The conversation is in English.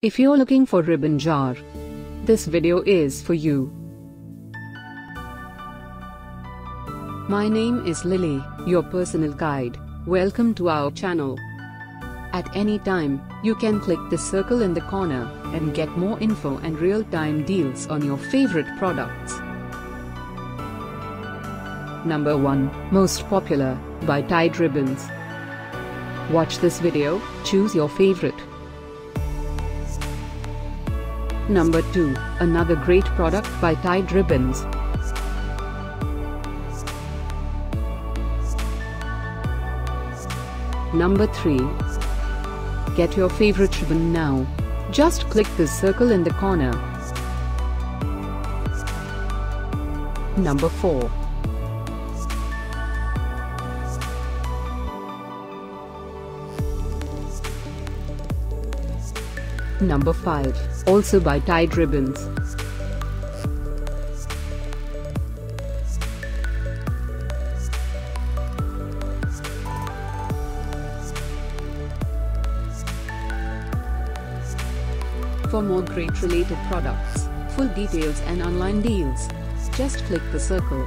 If you're looking for ribbon jar, this video is for you. My name is Lily, your personal guide. Welcome to our channel. At any time, you can click the circle in the corner and get more info and real-time deals on your favorite products. Number 1, Most Popular, by Tied Ribbons. Watch this video, choose your favorite. Number 2, another great product by Tied Ribbons. Number 3. Get your favorite ribbon now. Just click this circle in the corner. Number 4. Number 5, also by Tied Ribbons. For more great related products, full details and online deals, just click the circle.